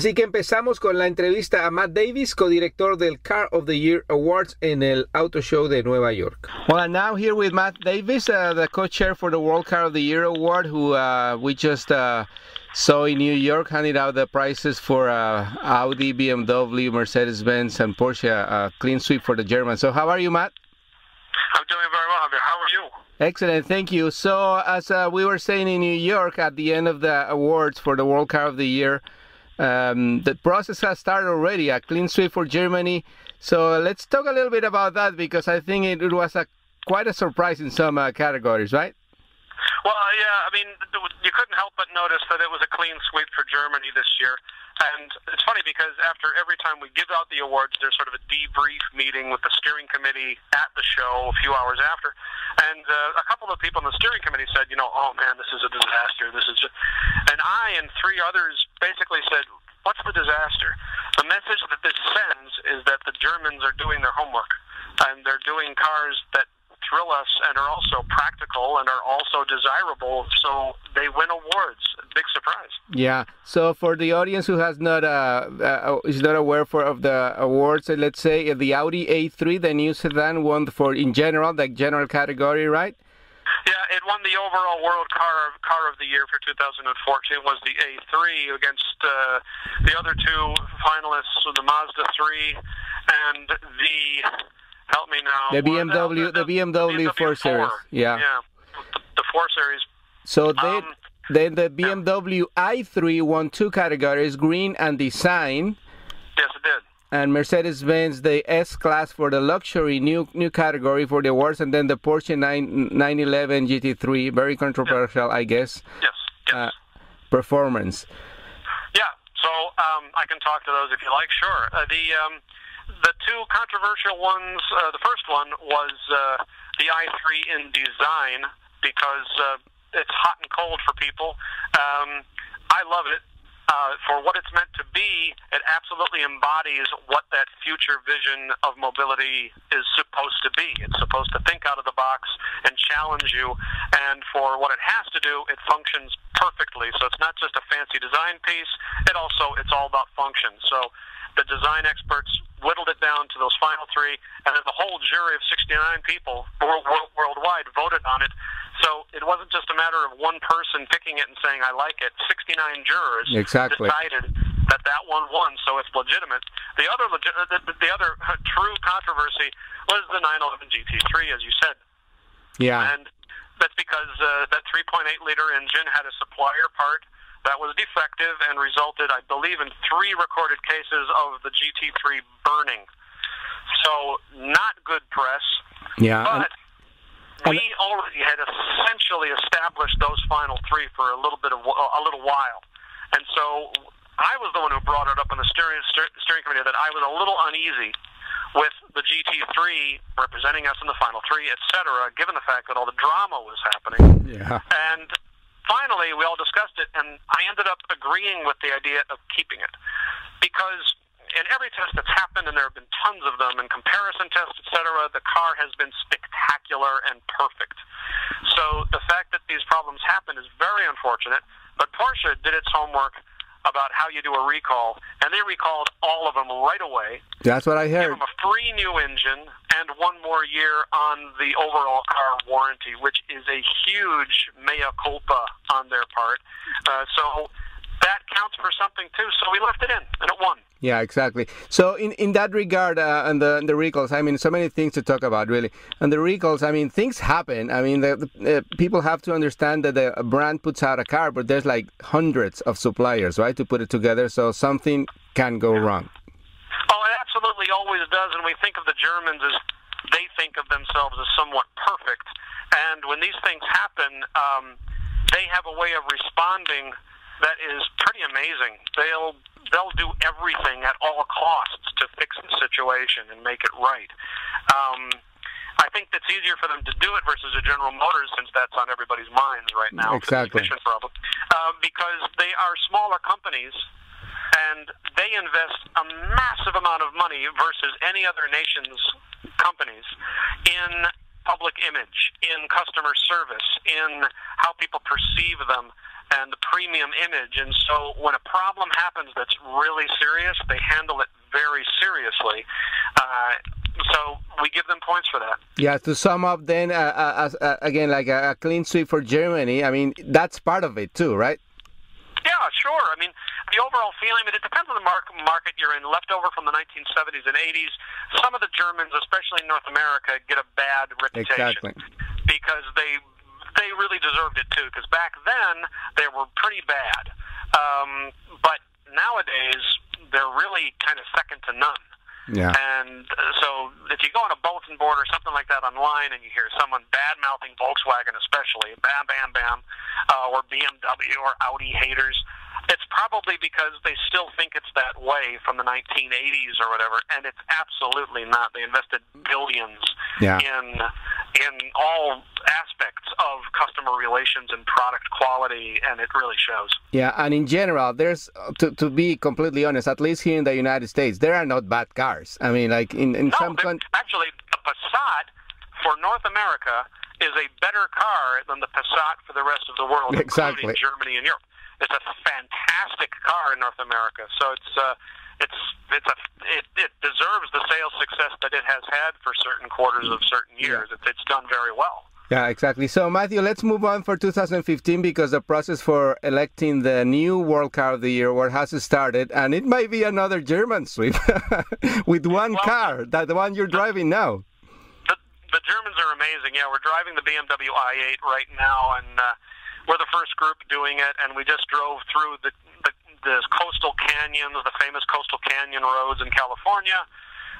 Así que empezamos con la entrevista a Matt Davis, co-director del Car of the Year Awards en el Auto Show de Nueva York. Well, I'm now here with Matt Davis, uh, the co-chair for the World Car of the Year Award, who uh, we just uh, saw in New York handing out the prizes for uh, Audi, BMW, Mercedes-Benz, and Porsche, uh, clean sweep for the Germans. So how are you, Matt? I'm doing very well. How are you? Excellent, thank you. So, as uh, we were saying in New York at the end of the awards for the World Car of the Year, um, the process has started already, a clean sweep for Germany. So let's talk a little bit about that because I think it, it was a quite a surprise in some uh, categories, right? Well, yeah, I mean, you couldn't help but notice that it was a clean sweep for Germany this year. And it's funny because after every time we give out the awards, there's sort of a debrief meeting with the steering committee at the show a few hours after. And uh, a couple of people in the steering committee said, you know, oh man, this is a disaster. This is. And I and three others basically said, what's the disaster? The message that this sends is that the Germans are doing their homework and they're doing cars that thrill us and are also practical and are also desirable. So they win awards. Big surprise. Yeah. So for the audience who has not uh, uh is not aware for of the awards, uh, let's say uh, the Audi A3, the new sedan, won for in general the general category, right? Yeah, it won the overall World Car Car of the Year for 2014. Was the A3 against uh, the other two finalists, the Mazda 3 and the help me now. The BMW, the, the, the BMW, BMW 4 Series. Yeah. Yeah. The, the 4 Series. So they. Um, then the BMW i3 won two categories, green and design. Yes, it did. And Mercedes-Benz the S-Class for the luxury new new category for the awards, and then the Porsche 9, 911 GT3, very controversial, yes. I guess. Yes. yes. Uh, performance. Yeah. So um, I can talk to those if you like. Sure. Uh, the um, the two controversial ones, uh, the first one was uh, the i3 in design because uh, it's hot and cold for people. Um, I love it. Uh, for what it's meant to be, it absolutely embodies what that future vision of mobility is supposed to be. It's supposed to think out of the box and challenge you. And for what it has to do, it functions perfectly. So it's not just a fancy design piece. It also it's all about function. So the design experts whittled it down to those final three, and then the whole jury of 69 people world, world, worldwide voted on it. So it wasn't just a matter of one person picking it and saying, I like it. 69 jurors exactly. decided that that one won, so it's legitimate. The other, legi- the, the other true controversy was the 911 GT3, as you said. Yeah. And that's because uh, that 3.8 liter engine had a supplier part that was defective and resulted, I believe, in three recorded cases of the GT3 burning. So, not good press. Yeah. But and, we already had essentially established those final three for a little bit of a little while, and so I was the one who brought it up on the steering steering committee that I was a little uneasy with the GT3 representing us in the final three, et cetera, given the fact that all the drama was happening. Yeah. And finally, we all discussed it, and I ended up agreeing with the idea of keeping it because in every test that's happened, and there have been tons of them, and comparison tests, etc., the car has been spectacular and perfect. So the fact that these problems happen is very unfortunate. But Porsche did its homework about how you do a recall, and they recalled all of them right away. That's what I heard. Gave them a free new engine and one more year on the overall car warranty, which is a huge mea culpa on their part. Uh, so that counts for something too. So we left it in, and it won. Yeah, exactly. So in, in that regard, uh, and the the recalls, I mean, so many things to talk about, really. And the recalls, I mean, things happen. I mean, the, the uh, people have to understand that the brand puts out a car, but there's like hundreds of suppliers, right, to put it together. So something can go wrong. Oh, it absolutely always does. And we think of the Germans as they think of themselves as somewhat perfect. And when these things happen, um, they have a way of responding that is pretty amazing. They'll they'll do everything at all costs to fix the situation and make it right. Um, I think that's easier for them to do it versus a General Motors, since that's on everybody's minds right now. Exactly. The problem, uh, because they are smaller companies, and they invest a massive amount of money versus any other nation's companies in public image, in customer service, in how people perceive them and the premium image. And so when a problem happens that's really serious, they handle it very seriously. Uh, so we give them points for that. Yeah, to sum up, then uh, uh, uh, again, like a, a, clean sweep for Germany. I mean, that's part of it too, right? Yeah, sure. I mean, the overall feeling, but it depends on the market, market you're in. Leftover from the 1970s and 80s, some of the Germans, especially in North America, get a bad reputation exactly. because they they really deserved it too. Because back then they were pretty bad, um, but nowadays they're really kind of second to none. Yeah. And uh, so if you go on a bulletin board or something like that online and you hear someone bad mouthing Volkswagen, especially, bam, bam, bam, uh, or BMW or Audi haters, it's probably because they still think it's that way from the 1980s or whatever, and it's absolutely not. They invested billions yeah. in in all aspects of customer relations and product quality, and it really shows. Yeah, and in general, there's to, to be completely honest, at least here in the United States, there are not bad cars. I mean, like in in no, some countries, actually, a Passat for North America is a better car than the Passat for the rest of the world, exactly. including Germany and Europe. It's a fantastic car in North America, so it's. Uh, it's it's a it, it deserves the sales success that it has had for certain quarters of certain years. Yeah. It's, it's done very well. Yeah, exactly. So, Matthew, let's move on for 2015 because the process for electing the new World Car of the Year award has started, and it might be another German sweep with one well, car, that the one you're driving now. The, the Germans are amazing. Yeah, we're driving the BMW i8 right now, and uh, we're the first group doing it, and we just drove through the, the the coastal canyons, the famous coastal canyon roads in California.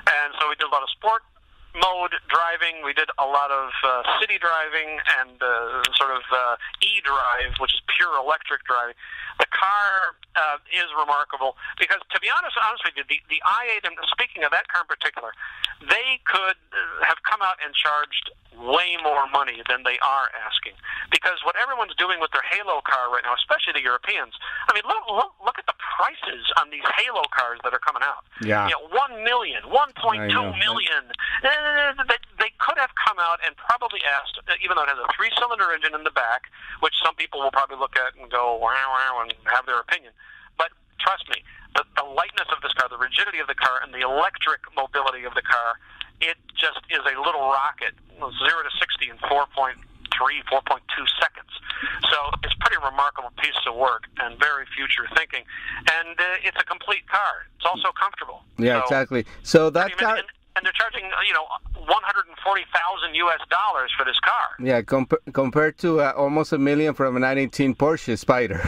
And so we did a lot of sport mode driving. We did a lot of uh, city driving and uh, sort of uh, e-drive, which is pure electric driving. The car uh, is remarkable because, to be honest, honestly, the, the i8, and speaking of that car in particular, they could uh, have come out and charged way more money than they are asking. Because what everyone's doing with their Halo car right now, especially the Europeans, I mean, look, look, look at the prices on these Halo cars that are coming out. Yeah. You know, 1 million, 1.2 million. They, they could have come out and probably asked, uh, even though it has a three cylinder engine in the back, which some people will probably look at and go, wow, wow, and have their opinion. But trust me, the, the lightness of this car, the rigidity of the car, and the electric mobility of the car it just is a little rocket, zero to sixty in four point three, four point two seconds. So it's a pretty remarkable piece of work and very future thinking. And uh, it's a complete car. It's also comfortable. Yeah, so, exactly. So that car. And, and they're charging uh, you know 140,000 US dollars for this car. Yeah, comp- compared to uh, almost a million from a 19 Porsche Spyder.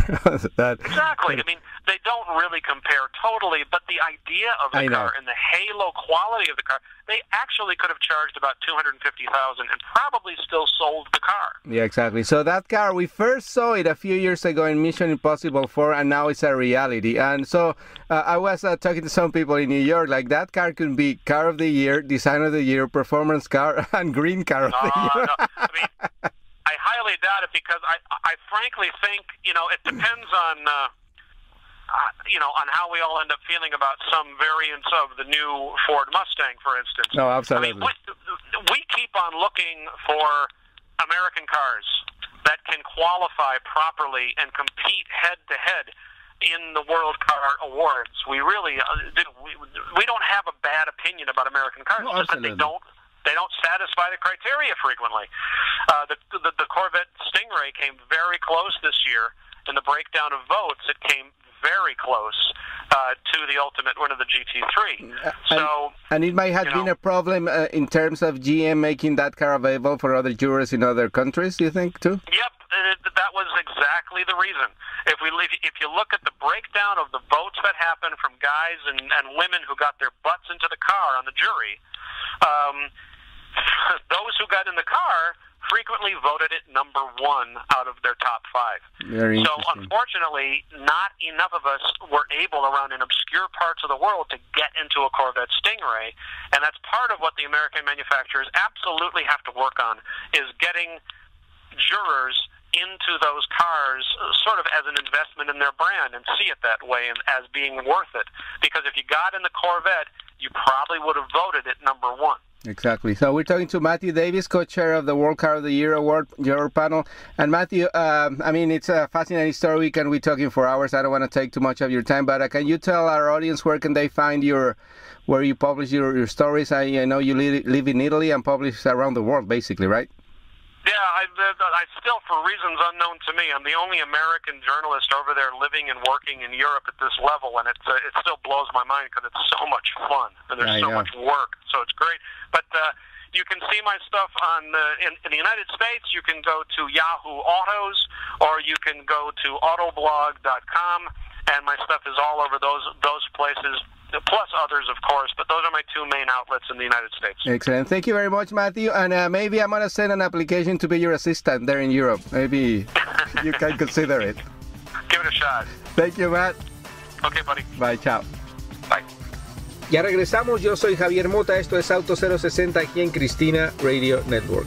that, exactly. I mean, they don't really compare totally, but the idea of the car and the halo quality of the car, they actually could have charged about 250,000 and probably still sold the car. Yeah, exactly. So that car, we first saw it a few years ago in Mission Impossible 4 and now it's a reality. And so uh, I was uh, talking to some people in New York like that car could be car of the year, design of the year, performance car and green car of the year. no. I mean, I highly doubt it because I I frankly think, you know, it depends on uh, you know, on how we all end up feeling about some variants of the new Ford Mustang, for instance. No, absolutely. I mean, we, we keep on looking for American cars that can qualify properly and compete head to head in the World Car Awards. We really uh, we, we don't have a bad opinion about American cars, no, just that they don't they don't satisfy the criteria frequently. Uh, the, the the Corvette Stingray came very close this year in the breakdown of votes. It came very close uh, to the ultimate win of the GT3. Uh, so, and, and it might have been know, a problem uh, in terms of GM making that car available for other jurors in other countries. You think too? Yep, it, that was exactly the reason. If we leave, if you look at the breakdown of the votes that happened from guys and, and women who got their butts into the car on the jury, um, those who got in the car frequently voted it number one out of their top five. Very so unfortunately, not enough of us were able around in obscure parts of the world to get into a Corvette Stingray, and that's part of what the American manufacturers absolutely have to work on is getting jurors into those cars sort of as an investment in their brand and see it that way and as being worth it. Because if you got in the Corvette, you probably would have voted it number one. Exactly. So we're talking to Matthew Davis, co-chair of the World Car of the Year Award, your panel. And Matthew, um, I mean, it's a fascinating story. We can be talking for hours. I don't want to take too much of your time, but uh, can you tell our audience where can they find your, where you publish your, your stories? I, I know you li- live in Italy and publish around the world, basically, right? Yeah, I, I still, for reasons unknown to me, I'm the only American journalist over there living and working in Europe at this level, and it's uh, it still blows my mind because it's so much fun and there's I so know. much work, so it's great. But uh, you can see my stuff on uh, in, in the United States. You can go to Yahoo Autos, or you can go to Autoblog.com, and my stuff is all over those those places plus others, of course, but those are my two main outlets in the United States. Excellent. Thank you very much, Matthew. And uh, maybe I'm going to send an application to be your assistant there in Europe. Maybe you can consider it. Give it a shot. Thank you, Matt. Okay, buddy. Bye, ciao. Bye. Ya regresamos. Yo soy Javier Mota. Esto es Auto 060 aquí en Cristina Radio Network.